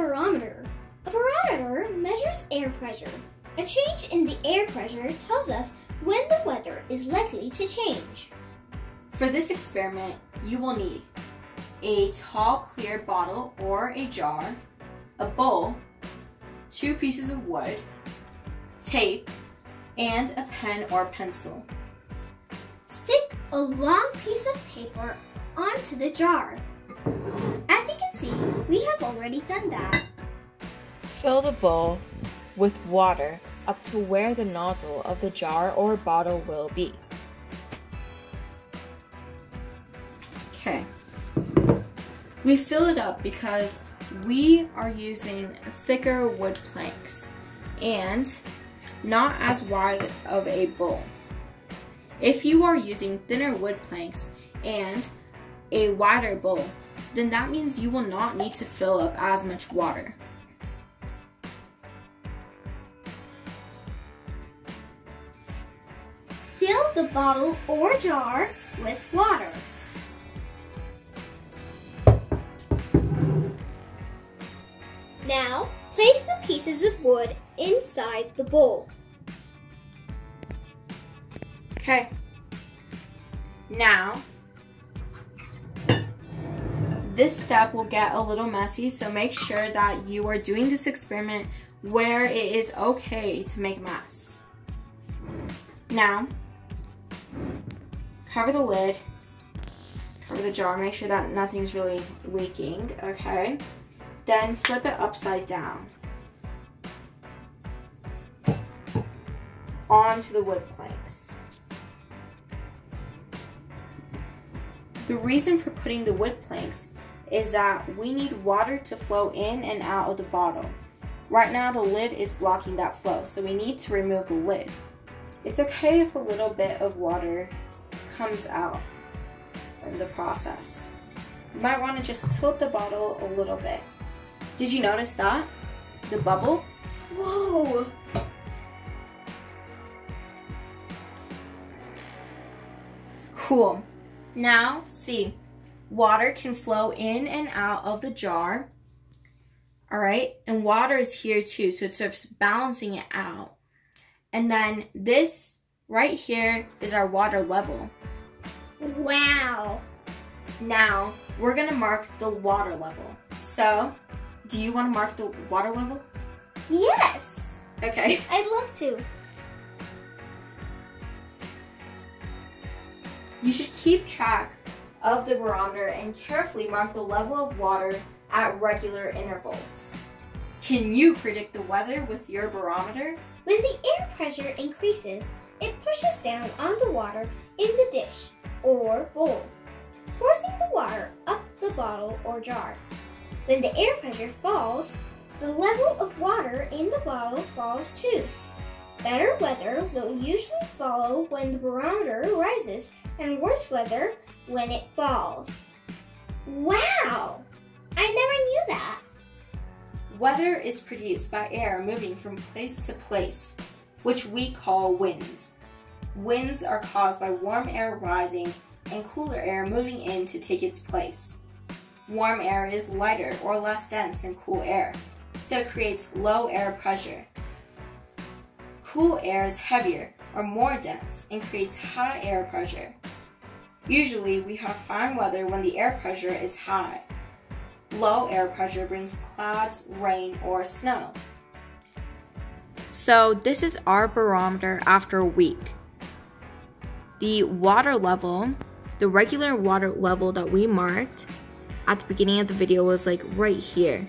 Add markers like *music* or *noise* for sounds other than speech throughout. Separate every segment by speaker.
Speaker 1: barometer? A barometer measures air pressure. A change in the air pressure tells us when the weather is likely to change.
Speaker 2: For this experiment, you will need a tall clear bottle or a jar, a bowl, two pieces of wood, tape, and a pen or pencil.
Speaker 1: Stick a long piece of paper onto the jar. We have already done that.
Speaker 3: Fill the bowl with water up to where the nozzle of the jar or bottle will be.
Speaker 2: Okay. We fill it up because we are using thicker wood planks and not as wide of a bowl. If you are using thinner wood planks and a wider bowl, then that means you will not need to fill up as much water.
Speaker 1: Fill the bottle or jar with water. Now, place the pieces of wood inside the bowl.
Speaker 2: Okay. Now, this step will get a little messy, so make sure that you are doing this experiment where it is okay to make a mess. Now, cover the lid, cover the jar, make sure that nothing's really leaking, okay? Then flip it upside down onto the wood planks. The reason for putting the wood planks is that we need water to flow in and out of the bottle. Right now the lid is blocking that flow, so we need to remove the lid. It's okay if a little bit of water comes out in the process. You might want to just tilt the bottle a little bit. Did you notice that? The bubble?
Speaker 1: Whoa!
Speaker 2: Cool. Now, see, water can flow in and out of the jar. All right, and water is here too, so it starts balancing it out. And then this right here is our water level.
Speaker 1: Wow!
Speaker 2: Now, we're gonna mark the water level. So, do you wanna mark the water level?
Speaker 1: Yes!
Speaker 2: Okay. *laughs*
Speaker 1: I'd love to.
Speaker 2: You should keep track of the barometer and carefully mark the level of water at regular intervals. Can you predict the weather with your barometer?
Speaker 1: When the air pressure increases, it pushes down on the water in the dish or bowl, forcing the water up the bottle or jar. When the air pressure falls, the level of water in the bottle falls too. Better weather will usually follow when the barometer rises and worse weather when it falls. Wow! I never knew that.
Speaker 2: Weather is produced by air moving from place to place, which we call winds. Winds are caused by warm air rising and cooler air moving in to take its place. Warm air is lighter or less dense than cool air, so it creates low air pressure. Cool air is heavier or more dense and creates high air pressure. Usually, we have fine weather when the air pressure is high. Low air pressure brings clouds, rain, or snow. So, this is our barometer after a week. The water level, the regular water level that we marked at the beginning of the video was like right here.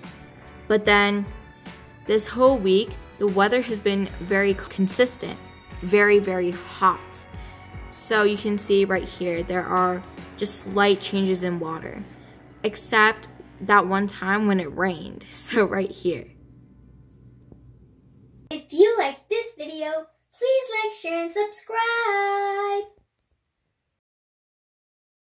Speaker 2: But then this whole week, the weather has been very consistent, very, very hot. So you can see right here, there are just slight changes in water, except that one time when it rained. *laughs* So right here.
Speaker 1: If you like this video, please like, share, and subscribe.